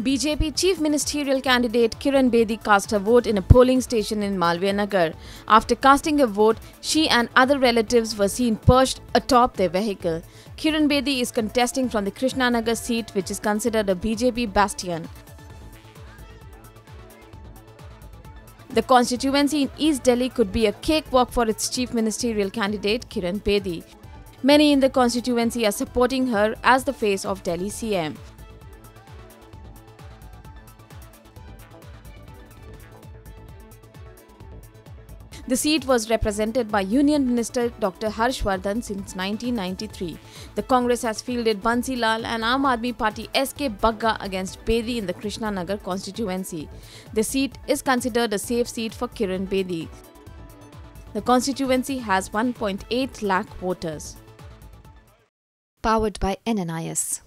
BJP chief ministerial candidate Kiran Bedi cast her vote in a polling station in Malviya Nagar. After casting a vote, she and other relatives were seen perched atop their vehicle. Kiran Bedi is contesting from the Krishnanagar seat which is considered a BJP bastion. The constituency in East Delhi could be a cakewalk for its chief ministerial candidate Kiran Bedi. Many in the constituency are supporting her as the face of Delhi CM. The seat was represented by Union Minister Dr. Harshvardhan since 1993. The Congress has fielded Bansi Lal and Aam Party SK Bagga against Bedi in the Krishna Nagar constituency. The seat is considered a safe seat for Kiran Bedi. The constituency has 1.8 lakh voters. Powered by NNIS.